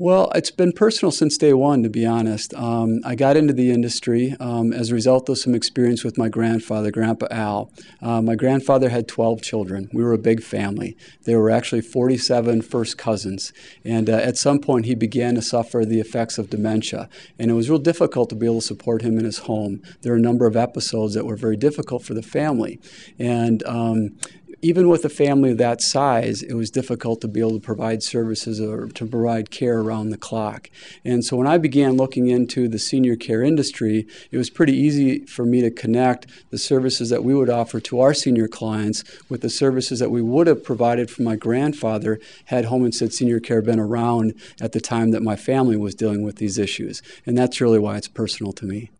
Well, it's been personal since day one, to be honest. Um, I got into the industry um, as a result of some experience with my grandfather, Grandpa Al. Uh, my grandfather had 12 children. We were a big family. There were actually 47 first cousins. And uh, at some point, he began to suffer the effects of dementia. And it was real difficult to be able to support him in his home. There were a number of episodes that were very difficult for the family. And um, even with a family of that size, it was difficult to be able to provide services or to provide care around the clock. And so when I began looking into the senior care industry, it was pretty easy for me to connect the services that we would offer to our senior clients with the services that we would have provided for my grandfather had Home Instead Senior Care been around at the time that my family was dealing with these issues. And that's really why it's personal to me.